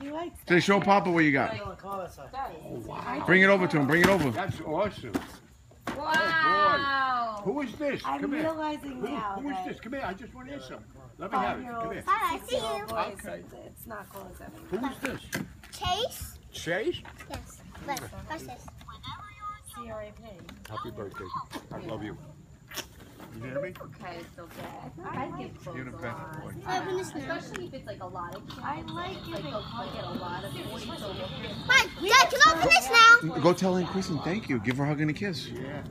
He likes Say, show Papa what you got. Oh, wow. Bring it over to him. Bring it over. That's awesome. Wow. Oh, who is this? I'm Come here. realizing Who, now who is this? Come here. I just want to hear something. Let me have it. Come here. Hi, I see you. boys, Okay. it's, it's not cool as anything. Who is this? Chase? Chase? Yes. Look, what's this? CRAP. Happy birthday. I love you. You hear me? Okay, so bad. I give clothes You're a lot. boy. Five. Especially if it's like a lot of kids. I like like giving they'll, they'll get a lot of points. So we'll Mike, Dad, can I open this now? Go tell Aunt Kristen thank you. Give her a hug and a kiss. Yeah.